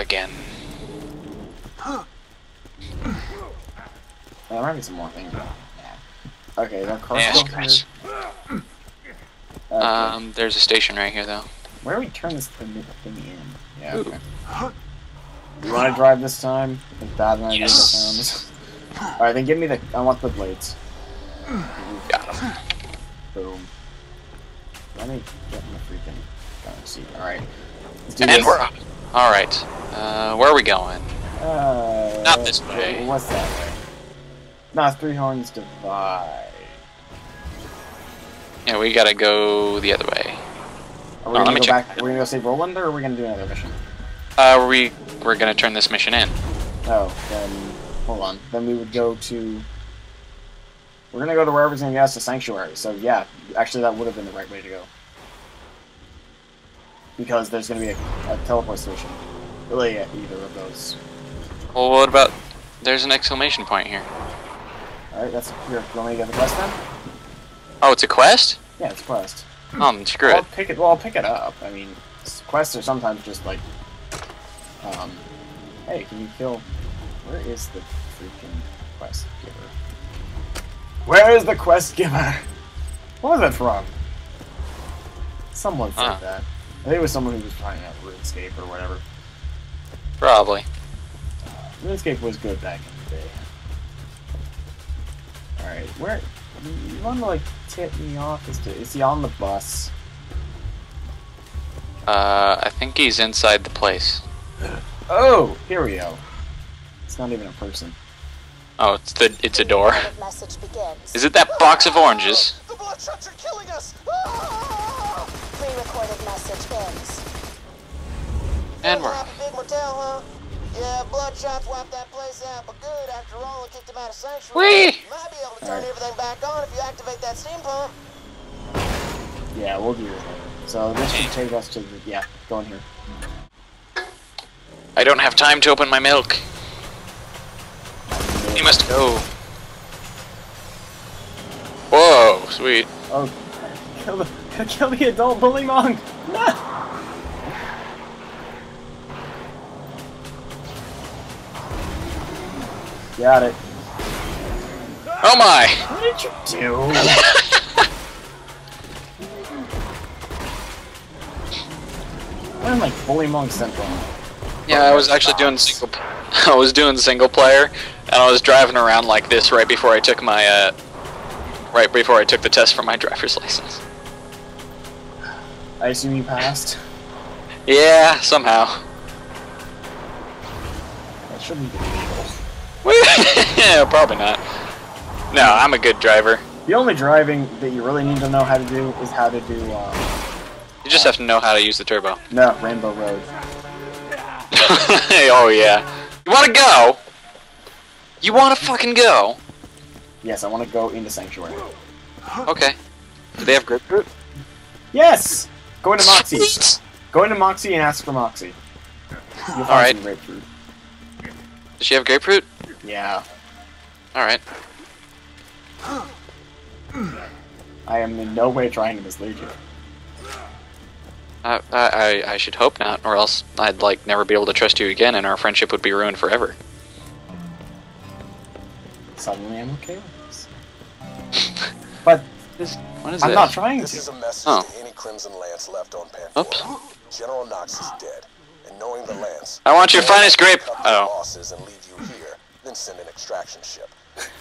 again. There might be some more things. though. Yeah. Okay, the car Yeah, scratch. Okay. Um, there's a station right here, though. Where do we turn this thing, thing in? Yeah, Ooh. okay. You want to drive this time? Like that when I Yes. the sounds. Alright, then give me the. I want the blades. Got him. Boom. Let me get the freaking gun seat. Alright. Let's do And this. we're up. Alright. Uh, where are we going? Uh, Not this way. What's that way? No, it's Three Horns Divide. Yeah, we gotta go the other way. Are we Oh, gonna me go check. back? Are we gonna go save Roland, or are we gonna do another mission? Uh, we we're gonna turn this mission in. Oh, then hold on. Then we would go to. We're gonna go to wherever's gonna get us to Sanctuary. So yeah, actually that would have been the right way to go. Because there's gonna be a, a teleport station. Really, at either of those. Well, what about? There's an exclamation point here. All right, that's here. You want me to get the quest then? Oh, it's a quest? Yeah, it's a quest. Um, screw I'll it. pick it. Well, I'll pick it up. I mean, quests are sometimes just like, um, hey, can you kill? Where is the freaking quest giver? Where is the quest giver? What was that from? Someone said Huh. that. I think it was someone who was trying out RuneScape or whatever. Probably. RuneScape was good back in the day. All right, where? You want to like tip me off? Is, to, is he on the bus? Uh, I think he's inside the place. Oh, here we go. It's not even a person. Oh, it's the it's a door. Is it that box of oranges? The bloodshots are killing us! Ah! Pre-recorded message ends. And we're Happy Pig Motel, huh? Yeah, bloodshots wiped that place out, but good after all, and kicked him out of sanctuary. Whee! You might be able to turn Alright. everything back on if you activate that steam pump. Yeah, we'll do it. So this should take us to the yeah. Go in here. I don't have time to open my milk. You must go. Whoa, sweet. Oh, kill the kill the adult bullymong. No. Got it. Oh my! What did you do? I'm like bullymong central. Yeah, I was actually doing single. I was doing single player, and I was driving around like this right before I took my uh, right before I took the test for my driver's license. I assume you passed. Yeah, somehow. That shouldn't be illegal. yeah, probably not. No, I'm a good driver. The only driving that you really need to know how to do is how to do, um, You just have to know how to use the turbo. no, Rainbow Road. oh yeah. You wanna go? You wanna fucking go? Yes, I want to go into Sanctuary. Okay. Do they have grapefruit? Yes! Go into Moxxi. Sweet. Go into Moxxi and ask for Moxxi. Alright. grapefruit. Does she have grapefruit? Yeah. Alright. I am in no way trying to mislead you. I, I, I- I should hope not, or else I'd like never be able to trust you again, and our friendship would be ruined forever. Suddenly I'm okay with this. But What is I'm this? not trying This to. is a message Oh. to any Crimson Lance left on Pandora. Oops. General Knoxx is dead, and knowing the Lance, I want your finest grape. Oh, losses and leave you here, then send an extraction ship.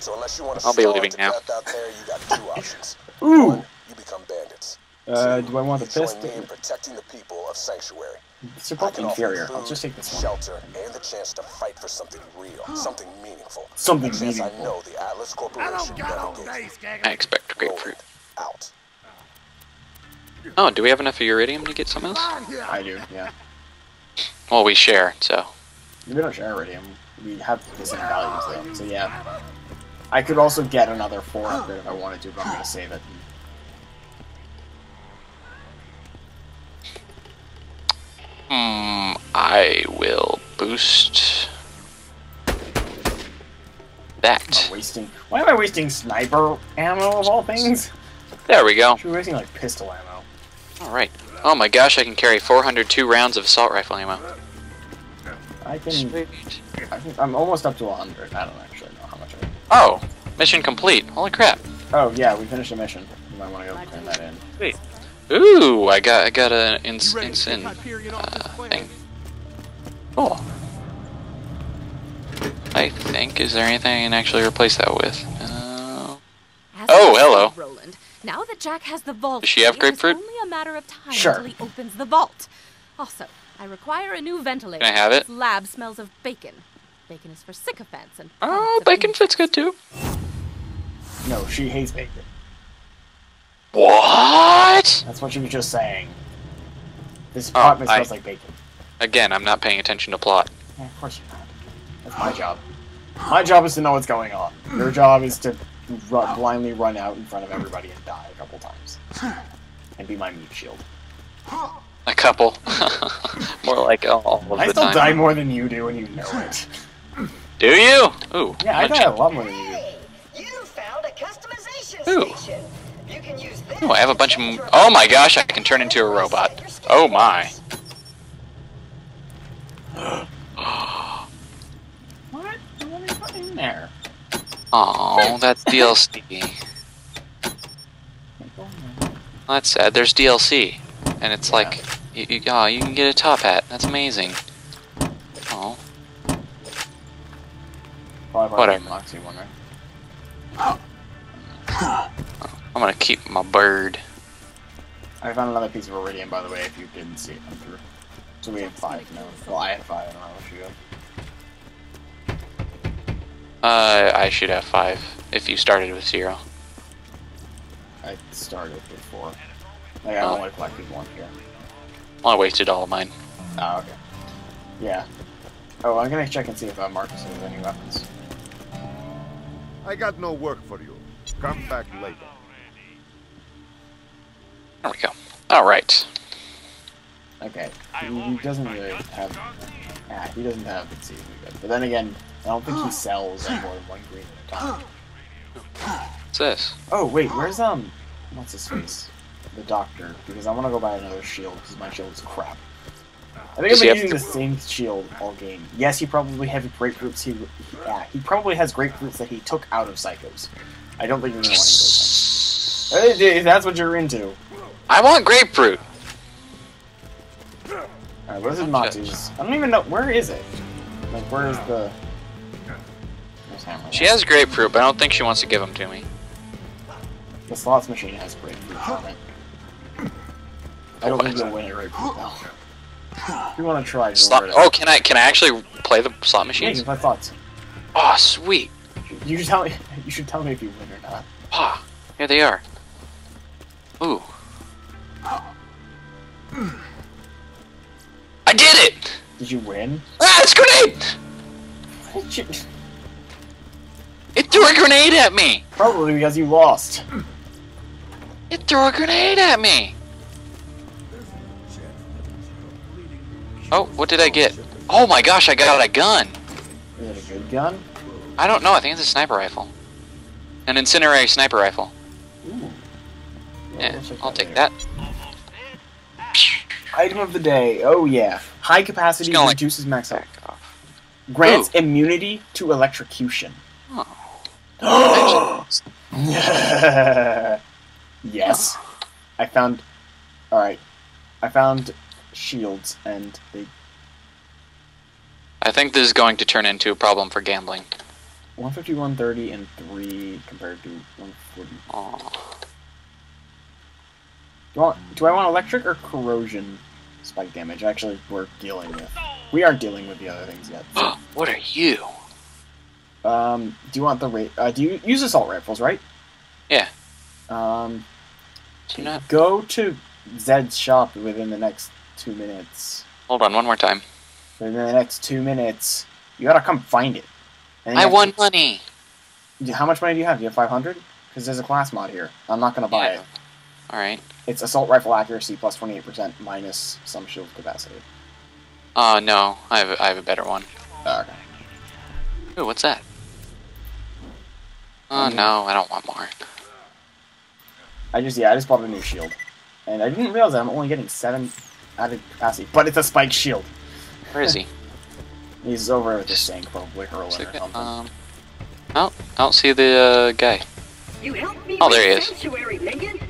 So unless you want to I'll be leaving now. out there, you got two options. Ooh! One, you become bandits. Uh, do I want the you join fist? me in protecting the people of Sanctuary. Support I the can offer you inferior. food, I'll just take this one. Shelter and the chance to fight for something real, something meaningful. Something a chance I meaningful. know the Atlas Corporation never gave. you. I expect grapefruit. Out. Oh, do we have enough of eridium to get some else? I do, yeah. Well, we share, so. We don't share eridium. We have the same values though, so yeah. I could also get another 400 if I wanted to, but I'm gonna save it. Hmm, I will boost that. Wasting. Why am I wasting sniper ammo of all things? There we go. Should be wasting like pistol ammo. Alright. Oh my gosh, I can carry 402 rounds of assault rifle ammo. I can. Sweet. I think I'm almost up to 100. I don't actually know how much of it. Oh, mission complete. Holy crap. Oh yeah, we finished a mission. You might want to go turn that in. Ooh, I got I got an ins insin uh, thing. Cool. I think is there anything I can actually replace that with? Uh, Oh, hello. Roland. Now that Jack has the vault, Does she have grapefruit? only a matter of time Sure. until he opens the vault. Also, I require a new ventilator. Can I have it? This lab smells of bacon. Bacon is for sycophants and. oh, bacon fits good too. No, she hates bacon. What? That's what you were just saying. This Oh, apartment I- smells like bacon. Again, I'm not paying attention to plot. Yeah, of course you're not. That's my job. My job is to know what's going on. Your job is to ru- blindly run out in front of everybody and die a couple times. And be my meat shield. A couple. More like all, all of I the still time. die more than you do, and you know it. Do you? Ooh. Yeah, I I'm die a lot more than you do. Hey, you found a customization Ooh. station. You can use this Ooh, I have a bunch of. change m- your Oh my gosh, I can turn into a robot. Oh my. What? What are putting in there? Oh, that's DLC. That's sad. There's DLC, and it's Yeah. like, you, you, oh, you can get a top hat. That's amazing. Oh, Probably Whatever. Moxxi one, right? I'm gonna keep my bird. I found another piece of eridium, by the way, if you didn't see it come through. So we have five now. Well, I have five, I don't know what you got. Uh, I should have five if you started with zero. I started with four. Like, I Oh. only collected one here. Well, I wasted all of mine. Oh, okay. Yeah. Oh, I'm gonna check and see if uh, Marcus has any weapons. I got no work for you. Come back later. There we go. All right. Okay. He, he doesn't really have. Ah, he doesn't have it season good. But then again, I don't think he sells like more than one green at a time. What's this? Oh wait, where's um, what's his face? The doctor. Because I want to go buy another shield because my shield is crap. I think Does I've he been have using the same shield all game. Yes, he probably has grapefruits. He, he yeah, he probably has grapefruits that he took out of Psychos. I don't think you're gonna want those. Hey, dude, if that's what you're into. I want grapefruit. Alright, what is it? I don't even know where is it? Like where is the She has grapefruit, but I don't think she wants to give them to me. the slots machine has grapefruit on it. I don't think you'll win it right though. If you want to try, Slot. Oh, can I? Can I actually play the slot yeah, my thoughts. Oh, sweet. You should tell me. You should tell me if you win or not. Ah, here they are. Ooh. I did it! Did you win? Ah, it's a grenade! What did you- It threw a grenade at me! Probably because you lost. It threw a grenade at me! Oh, what did I get? Oh my gosh, I got a gun! Is it a good gun? I don't know, I think it's a sniper rifle. An incendiary sniper rifle. Ooh. Well, Yeah, I'll take that. Item of the day. Oh yeah. High capacity gonna, like, reduces max health. Grants immunity to electrocution. Oh. yes. Oh. I found. Alright. I found shields and they. I think this is going to turn into a problem for gambling. 150, 130, and 3 compared to 140. Oh. Do, I want, do I want electric or corrosion spike damage? Actually, we're dealing with. We aren't dealing with the other things yet. so- what are you? Um, do you want the rate? Uh, do you use assault rifles, right? Yeah. Um, Do not? go to Zed's shop within the next two minutes. Hold on, one more time. Within the next two minutes, you gotta come find it. And I won to- money. how much money do you have? Do you have 500? Because there's a class mod here. I'm not gonna buy Yeah. it. All right. It's assault rifle accuracy plus 28% minus some shield capacity. Oh no, I have a, I have a better one. Uh, okay. Ooh, what's that? Oh Um, no, I don't want more. I just yeah, I just bought a new shield, and I didn't realize that I'm only getting seven added capacity, but it's a spike shield. Where is he? He's over at the sink, probably hurling or Second, something. um, oh, I don't see the uh, guy. You helped me Oh, there he is.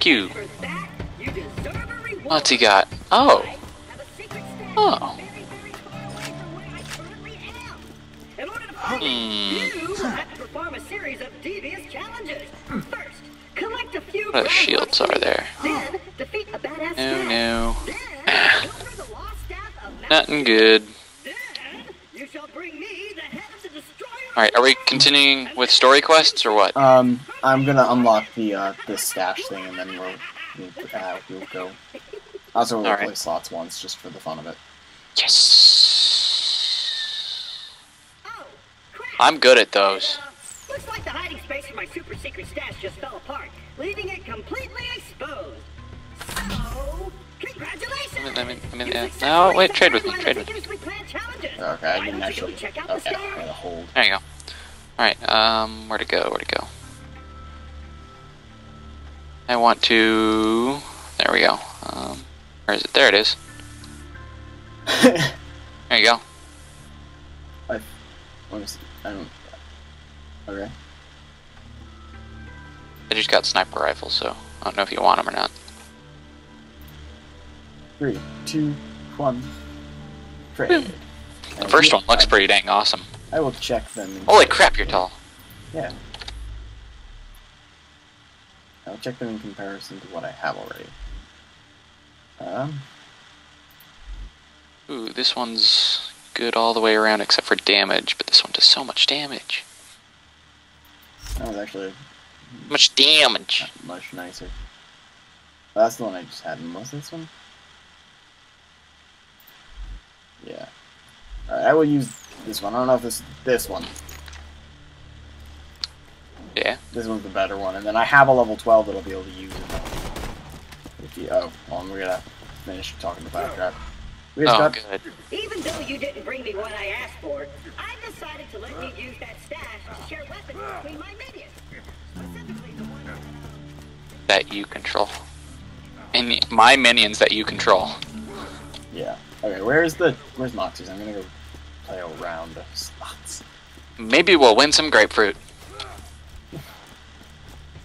Sanctuary, minion. Q. For that, you deserve a reward. What's he got? Oh, I have a secret stash Oh. very, very far away from where I currently am. In order to find Hmm. it, you will have to perform a series of devious challenges. First, collect a few what other shields are there? Then, defeat a badass No, no, Then, deliver the lost staff of nothing good. All right, are we continuing with story quests or what? Um, I'm gonna unlock the uh the stash thing, and then we'll we'll, uh, we'll go. Also, we'll Alright. play slots once just for the fun of it. Yes. Oh, crap. I'm good at those. Looks like the hiding space for my super secret stash just fell apart, leaving it completely exposed. So, congratulations! I mean- I mean- I mean, You uh, no, wait, trade with me, trade with me. Meticulously planned challenges. Okay, I didn't don't you actually. check out the Okay, stash? I'm gonna hold. There you go. All right, um, where to go? Where to go? I want to. There we go. Um, where is it? There it is. There you go. Let me see. I don't. Okay. I just got sniper rifles, so I don't know if you want them or not. Three, two, one. Trade. The first one looks pretty dang awesome. I will check them. in- Holy crap, you're tall. Yeah. I'll check them in comparison to what I have already. Um, Ooh, this one's good all the way around except for damage, but this one does so much damage. that was actually Much damage. much nicer. That's the one I just had. Was this one? Yeah. Alright, I will use this one. I don't know if this this one. Yeah. This one's the better one, and then I have a level 12 that'll be able to use it. If you, oh, well, we're gonna finish talking about that. We just Oh, got good. Even though you didn't bring me what I asked for, I decided to let you use that stash to share weapons between my minions. Specifically the one That you control. And my minions that you control. yeah. Okay, where's the where's Moxxi's? I'm gonna go play a round of slots. Maybe we'll win some grapefruit.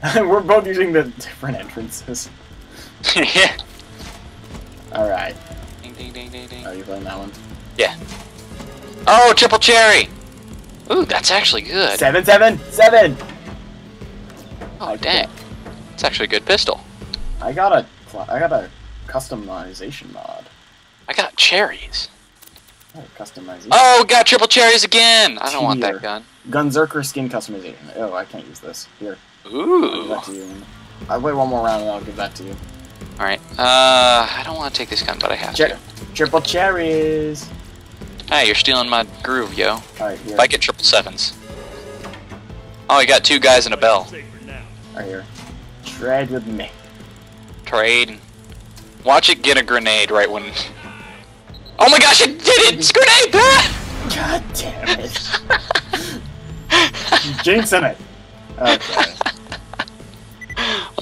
we're both using the different entrances. yeah. All right. Ding, ding, ding, ding, ding. Are you playing that one? Yeah. Oh, triple cherry! Ooh, that's actually good. Seven, seven, seven. Oh, dang. It's actually a good pistol. I got a, I got a customization mod. I got cherries. Oh, customization. Oh, got triple cherries again! I don't want that gun. Gunzerker skin customization. Oh, I can't use this. Here, I'll give Ooh. that to you. I'll wait one more round and I'll give that to you. Alright. Uh, I don't want to take this gun, but I have to. triple cherries. Hey, you're stealing my groove, yo. All right, here. If I get triple sevens. Oh, I got two guys and a bell. Right here. Trade with me. Trade. Watch it get a grenade right when. Oh my gosh, it did it! It's a grenade! God damn it. Jinxing it. Okay.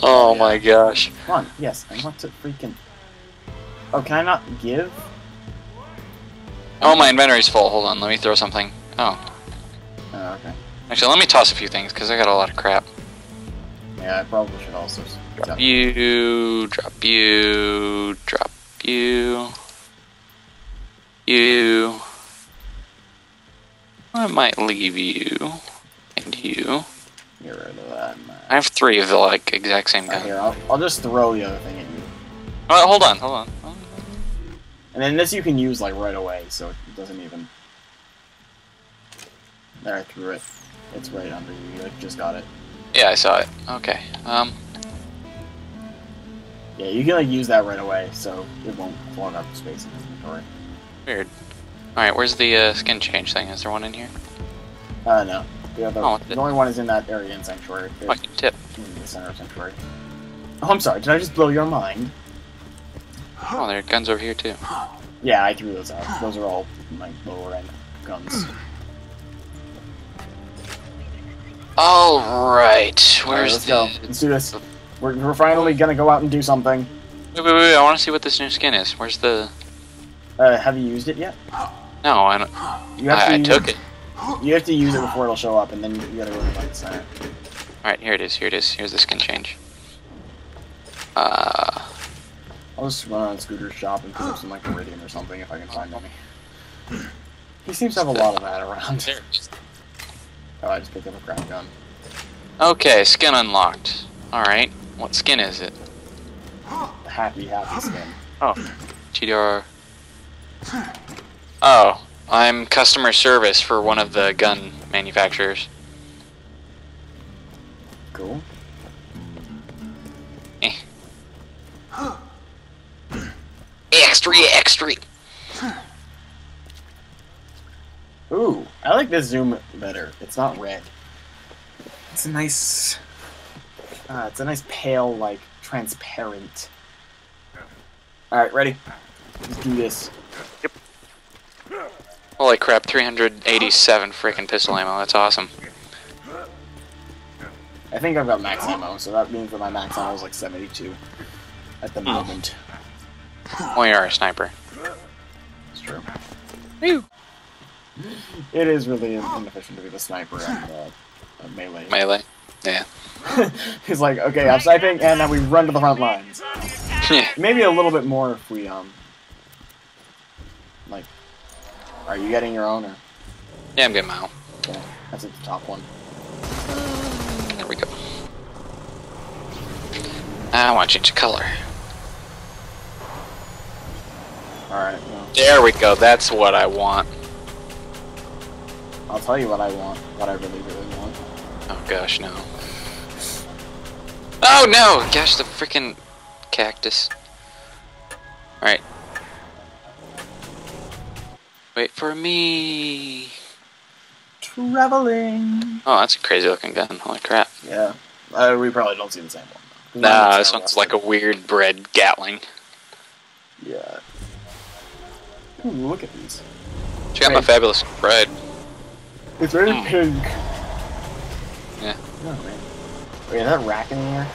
Oh my gosh. Come on. Yes, I want to freaking. Oh, can I not give? Oh, my inventory's full. Hold on, let me throw something. Oh. Oh, okay. Actually, let me toss a few things, because I got a lot of crap. Yeah, I probably should also. Drop you, drop you, drop you, you. I might leave you, and you. Get rid of that. man. I have three of the like exact same Right here, I'll, I'll just throw the other thing at you. Oh, hold on, hold on. And then this you can use like right away, so it doesn't even. There, I threw it. It's right under you. You just got it. Yeah, I saw it. Okay. Um. Yeah, you can like use that right away, so it won't clog up the space in the inventory. Weird. All right, where's the uh, skin change thing? Is there one in here? Uh, no. The other, Oh, the only one is in that area in Sanctuary. Fucking tip. in the center of Sanctuary. Oh, I'm sorry. Did I just blow your mind? Oh, there are guns over here too. Yeah, I threw those out. Those are all my lower end guns. All right. Alright, Where's let's the? go. Let's do this. We're, we're finally gonna go out and do something. Wait, wait, wait! I want to see what this new skin is. Where's the? Uh, have you used it yet? No, I don't. You have I, to I use, took it. You have to use it before it'll show up, and then you gotta go to the center. Alright, here it is. Here it is. Here's the skin change. Uh, I'll just run on Scooter's shop and pick up some like eridium or something if I can find any. He seems to have a lot of that around. there. Oh, I just picked up a crap gun. Okay, skin unlocked. Alright, what skin is it? Happy, happy skin. Oh, GDR. Oh, I'm customer service for one of the gun manufacturers. Cool. Eh. Extra, extra. Ooh, I like this zoom better. It's not red. It's a nice. Uh, it's a nice pale, like transparent. All right, ready? Let's do this. Holy crap, 387 freaking pistol ammo. That's awesome. I think I've got max ammo, so that means that my max ammo is like 72 at the moment. Well, you are a sniper. It's true. Ew. It is really inefficient to be the sniper and uh, uh, melee. Melee. Yeah. He's like, okay, I'm sniping, and now we run to the front lines. Yeah. Maybe a little bit more if we um, like, are you getting your own or? yeah, I'm getting my own. Okay, that's at the top one. There we go. I want to change the color. All right, well, There we go. That's what I want. I'll tell you what I want. What I really, really want. Oh gosh, no. Oh no! Gosh, the freaking cactus. Alright. Wait for me. Traveling. Oh, that's a crazy looking gun. Holy crap. Yeah, uh, we probably don't see the same one. though. Nah, this one's like a weird bread Gatling. Yeah. Ooh, look at these. Check out my fabulous bread. It's very Mm. pink. Yeah. Oh, man. Wait, is that rack in the air?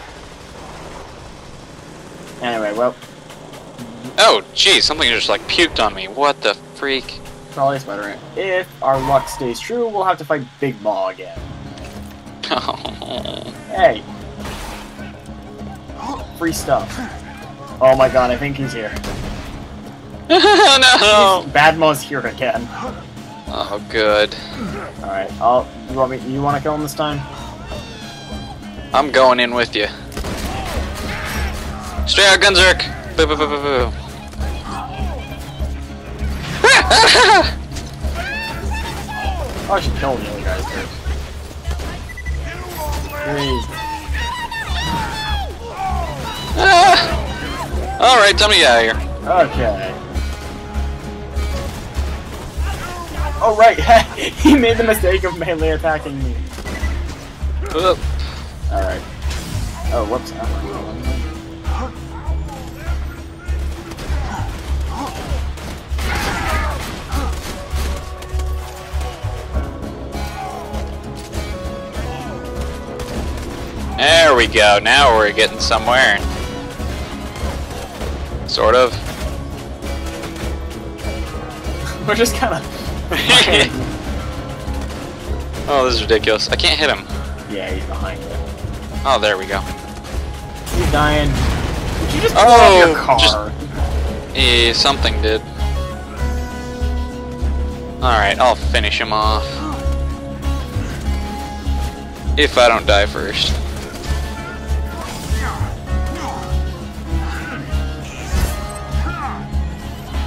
Anyway, well, Oh, geez, something just like puked on me. What the freak? Probably spider. If our luck stays true, we'll have to fight Big Maw again. Hey! Free stuff. Oh my god, I think he's here. no! Bad Maw's here again. Oh, good. Alright, I'll. You want me? You want to kill him this time? I'm going in with you. Straight out, Gunzerk! Boo boo boo boo boo. Oh, I should kill the other guys first. Please. Ah! Alright, tell me out of here. Okay. Oh right, he made the mistake of melee attacking me. Alright. Oh, whoops. There we go. Now we're getting somewhere. Sort of. We're just kind of. oh, this is ridiculous. I can't hit him. yeah, he's behind you. Oh, there we go. He's dying. Did you just blow Oh, up your car? just- Eh, something did. Alright, I'll finish him off. If I don't die first.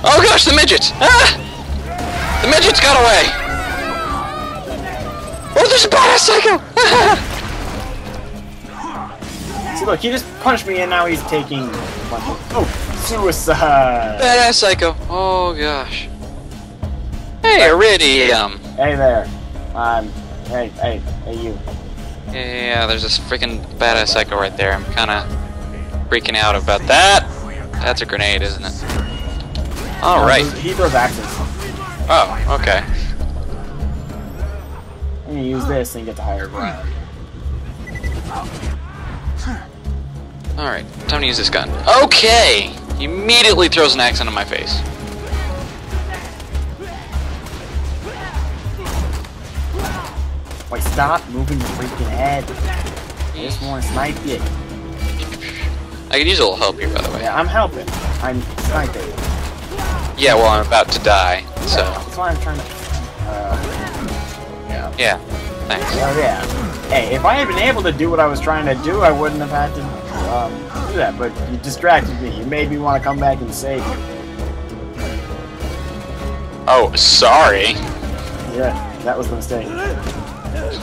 Oh gosh, the midgets! Ah! The midgets got away! Oh, there's a badass psycho! See, look, he just punched me, and now he's taking... Oh, suicide! badass psycho! Oh gosh. Hey, Eridium! Hey there. Um. Hey, hey, hey, you. Yeah, there's this freaking badass psycho right there. I'm kind of freaking out about that. That's a grenade, isn't it? All right. He throws axes. Oh, okay. And you use this and get the higher ground. Alright, time to use this gun. Okay! He immediately throws an axe into my face. Wait, stop moving your freaking head. I just want to snipe you. I could use a little help here, by the way. Yeah, I'm helping. I'm sniping. Yeah, well, I'm about to die, so That's why I'm trying to. Uh, yeah. yeah. Thanks. Oh yeah. Hey, if I had been able to do what I was trying to do, I wouldn't have had to um, do that. But you distracted me. You made me want to come back and save you. Oh, sorry. Yeah, that was the mistake.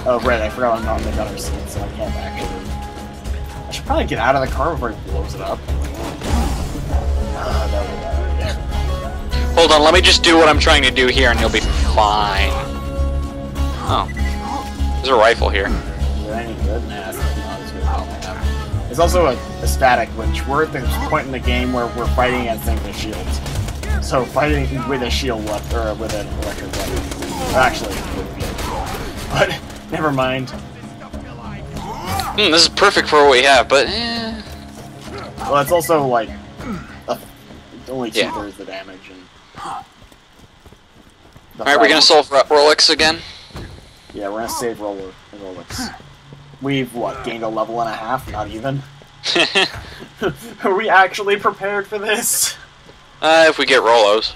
Oh right, I forgot I'm not in the gunner seat, so I can't actually. I should probably get out of the car before he blows it up. Ah, Hold on, let me just do what I'm trying to do here, and you'll be fine. Oh, there's a rifle here. it any good? Nah, it's not as good as I have. It's also a, a static, which we're at the point in the game where we're fighting against things with shields. So fighting with a shield weapon, or with an electric weapon. Actually, would be But, never mind. Hmm, this is perfect for what we have, but eh. Well, it's also like, a, only two-thirds the damage. And Alright, we're gonna solve Ro- Rolex again? Yeah, we're gonna save roller Rolex. We've, what, gained a level and a half? Not even? Are we actually prepared for this? uh, if we get Rolos.